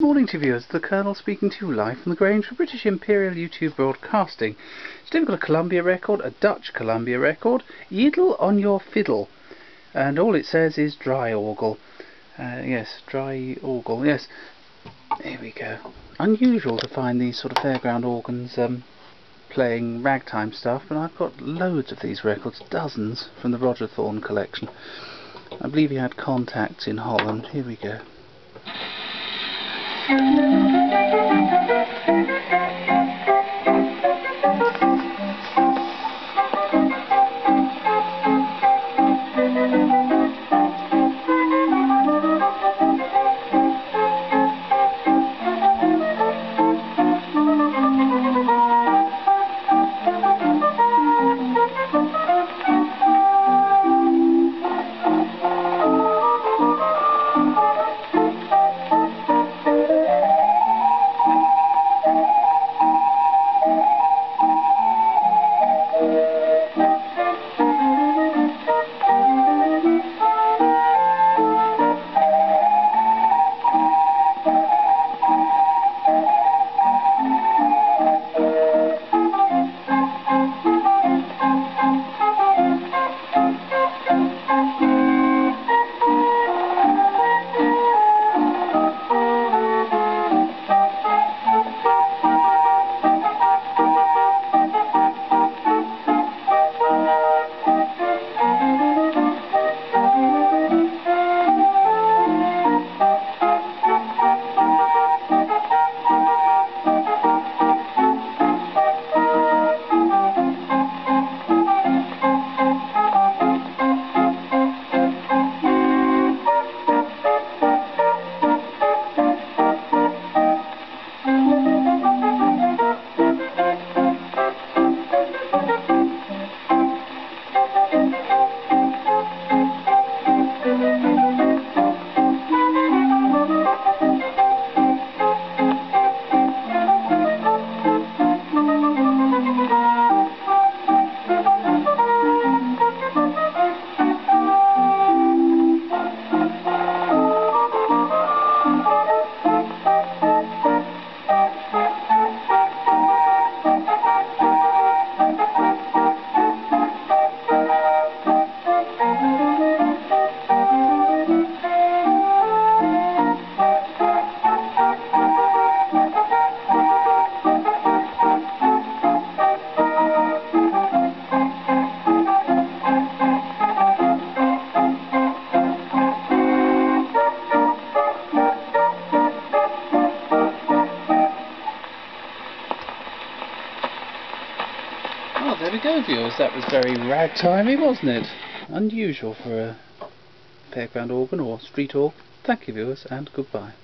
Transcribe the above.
Good morning to viewers, the Colonel speaking to you live from the Grange for British Imperial YouTube Broadcasting. Today we've got a Columbia record, a Dutch Columbia record, Yiddle on your fiddle. And all it says is Draaiorgel. Uh, yes, Draaiorgel, yes. Here we go. Unusual to find these sort of fairground organs um, playing ragtime stuff, but I've got loads of these records, dozens, from the Roger Thorne collection. I believe he had contacts in Holland. Here we go. Thank you. Well, there we go, viewers. That was very ragtimey, wasn't it? Unusual for a fairground organ or street organ. Thank you, viewers, and goodbye.